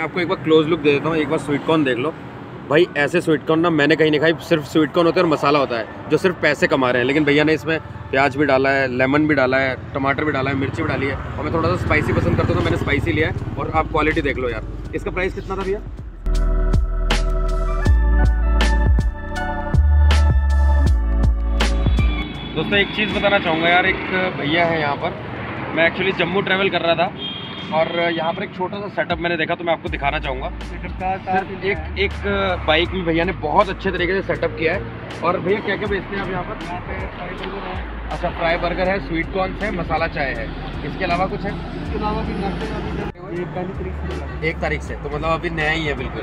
मैं आपको एक बार क्लोज लुक दे देता हूँ, एक बार स्वीट कॉर्न देख लो। भाई, ऐसे स्वीट कॉर्न ना मैंने कहीं नहीं खाई, सिर्फ़ स्वीट कॉर्न होता है और मसाला होता है, जो सिर्फ़ पैसे कमा रहे हैं। लेकिन भैया ने इसमें प्याज भी डाला है लेमन भी डाला है, टमाटर भी डाला है, मिर्ची भी डाली है और मैं थोड़ा सा स्पाइसी पसंद करता हूँ तो मैंने स्पाइसी लिया है और आप क्वालिटी देख लो यार। इसका प्राइस कितना था भैया? दोस्तों, एक चीज़ बताना चाहूँगा यार, एक भैया है यहाँ पर। मैं एक्चुअली जम्मू ट्रैवल कर रहा था। और यहाँ पर एक छोटा सा सेटअप मैंने देखा तो मैं आपको दिखाना चाहूँगा। एक एक बाइक में भैया ने बहुत अच्छे तरीके से सेटअप किया है। और भैया क्या क्या बेचते हैं आप यहाँ पर? अच्छा फ्राई बर्गर है स्वीट कॉर्न है, मसाला चाय है। इसके अलावा कुछ है? इसके अलावा भी एक तारीख से तो मतलब अभी नया ही है, बिल्कुल।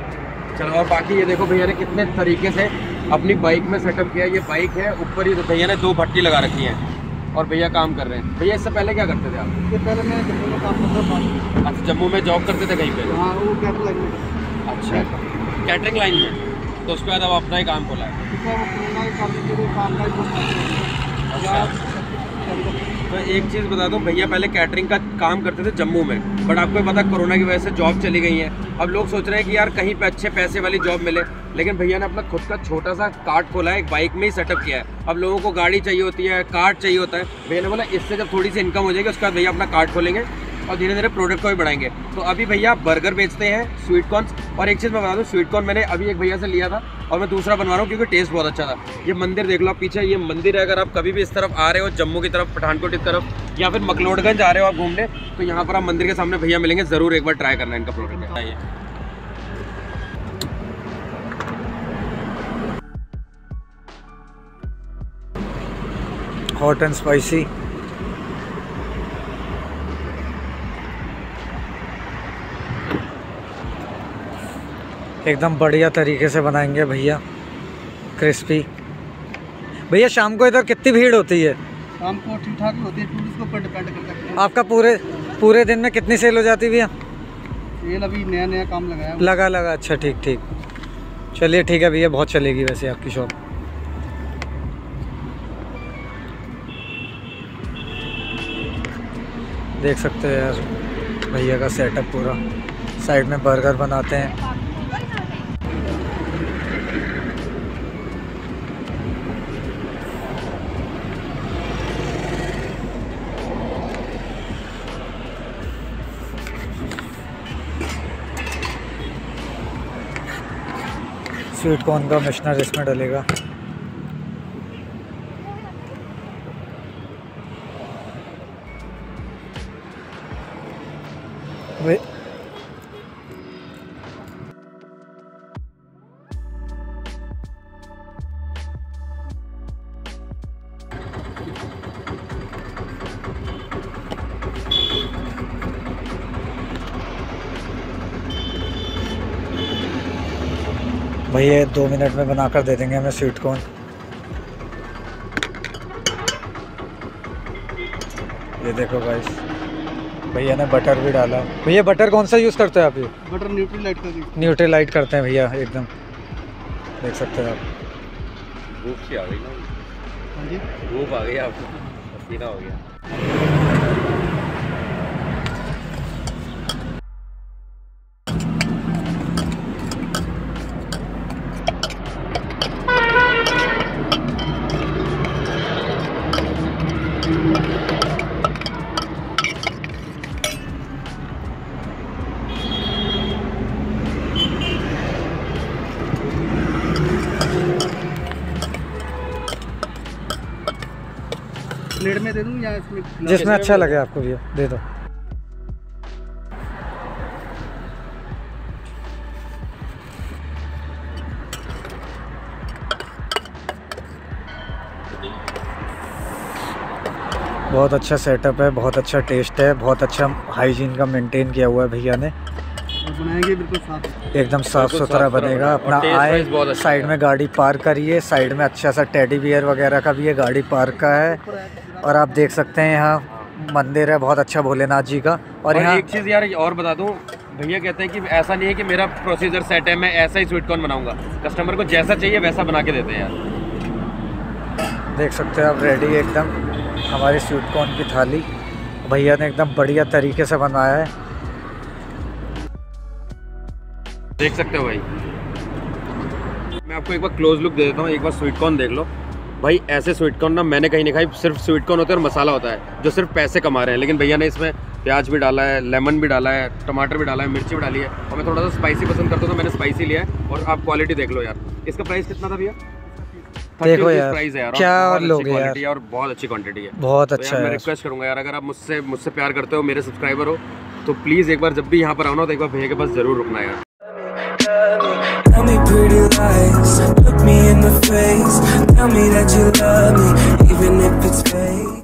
चलो, और बाकी ये देखो भैया ने कितने तरीके से अपनी बाइक में सेटअप किया ये बाइक है, ऊपर ही तो भैया ने दो भट्टी लगा रखी है। और भैया काम कर रहे हैं। भैया इससे पहले क्या करते थे आप? इससे पहले मैं जम्मू में काम करता था। अच्छा जम्मू में जॉब करते थे कहीं पे? हाँ वो कैटरिंग है अच्छा। कैटरिंग लाइन में? तो उसके बाद अब अपना ही काम खोला है। अच्छा। तो एक चीज़ बता दो, भैया पहले कैटरिंग का काम करते थे जम्मू में बट आपको पता कोरोना की वजह से जॉब चली गई है। अब लोग सोच रहे हैं कि यार कहीं पे अच्छे पैसे वाली जॉब मिले, लेकिन भैया ने अपना खुद का छोटा सा कार्ट खोला है, एक बाइक में ही सेटअप किया है। अब लोगों को गाड़ी चाहिए होती है कार्ट चाहिए होता है। भैया ने बोला इससे जब थोड़ी सी इनकम हो जाएगी, उसके बाद भैया अपना कार्ट खोलेंगे। और धीरे धीरे प्रोडक्ट को भी बढ़ाएँगे। तो अभी भैया बर्गर बेचते हैं स्वीट कॉर्न और एक चीज़ मैं बता दूँ स्वीट कॉर्न मैंने अभी एक भैया से लिया था और मैं दूसरा बनवा रहा हूँ क्योंकि टेस्ट बहुत अच्छा था। ये मंदिर देख लो आप पीछे, ये मंदिर है, अगर आप कभी भी इस तरफ़ आ रहे हो, जम्मू की तरफ़, पठानकोट की तरफ़, या फिर मकलोडगंज आ रहे हो आप घूमने तो यहाँ पर आप मंदिर के सामने भैया मिलेंगे, ज़रूर एक बार ट्राई करना इनका प्रोडक्ट बताइए हॉट एंड स्पाइसी एकदम बढ़िया तरीके से बनाएँगे भैया। क्रिस्पी। भैया शाम को इधर कितनी भीड़ होती है? शाम को ठीक ठाक होती है टूरिस्ट के ऊपर डिपेंड करता है। आपका पूरे पूरे दिन में कितनी सेल हो जाती है भैया? सेल अभी नया नया काम लगाया। लगा लगा अच्छा ठीक ठीक। चलिए ठीक है भैया बहुत चलेगी वैसे आपकी शॉप देख सकते हो यार भैया का सेटअप पूरा। साइड में बर्गर बनाते हैं। स्वीट कॉर्न का मिश्रण इसमें डलेगा? भैया दो मिनट में बनाकर दे देंगे हमें स्वीट कॉर्न ये देखो गाइस भैया ने बटर भी डाला। भैया बटर कौन सा यूज़ करते हैं आप ये? बटर न्यूट्री लाइट का भी न्यूट्रीलाइट करते हैं भैया एकदम। देख सकते हैं आप। भूख सी आ गई ना। हाँ जी। भूख आ गई आपको पसीना हो गया। प्लेट में दे दूँ या इसमें जिसमें अच्छा लगे आपको भैया दे दो। बहुत अच्छा सेटअप है बहुत अच्छा टेस्ट है बहुत अच्छा हाइजीन का मेंटेन किया हुआ है भैया ने। बनाएँगे बिल्कुल साफ़ एकदम साफ़ सुथरा बनेगा। अपना आए बहुत अच्छा साइड में गाड़ी पार्क करिए साइड में अच्छा सा टेडी बियर वगैरह का भी है गाड़ी पार्क का है। और आप देख सकते हैं यहाँ मंदिर है बहुत अच्छा भोलेनाथ जी का। और और यहाँ एक चीज़ यार और बता दूँ भैया कहते हैं कि ऐसा नहीं है कि मेरा प्रोसीजर सेट है मैं ऐसा ही स्वीट कॉर्न बनाऊँगा। कस्टमर को जैसा चाहिए वैसा बना के देते हैं यार। देख सकते हैं आप रेडी एकदम। हमारी स्वीट कॉर्न की थाली। भैया ने एकदम बढ़िया तरीके से बनाया है। देख सकते हो भाई। मैं आपको एक बार क्लोज लुक दे देता हूँ, एक बार स्वीट कॉर्न देख लो। भाई, ऐसे स्वीट कॉर्न ना मैंने कहीं नहीं खाई, सिर्फ़ स्वीट कॉर्न होते हैं और मसाला होता है, जो सिर्फ़ पैसे कमा रहे हैं। लेकिन भैया ने इसमें प्याज भी डाला है लेमन भी डाला है, टमाटर भी डाला है, मिर्ची भी डाली है। और मैं थोड़ा सा स्पाइसी पसंद करता हूँ तो मैंने स्पाइसी लिया है और आप क्वालिटी देख लो यार। इसका प्राइस कितना था भैया? देखो यार, प्राइस है यार और क्या बहुत अच्छी लोगे यार। है और बहुत अच्छी क्वांटिटी है बहुत तो अच्छा यार मैं रिक्वेस्ट करूँगा यार अगर आप मुझसे मुझसे प्यार करते हो मेरे सब्सक्राइबर हो तो प्लीज़ एक बार जब भी यहाँ पर आना हो तो एक बार भैया के पास ज़रूर रुकना यार Tell me pretty lies, look me in the face. Tell me that you love me, even if it's fake.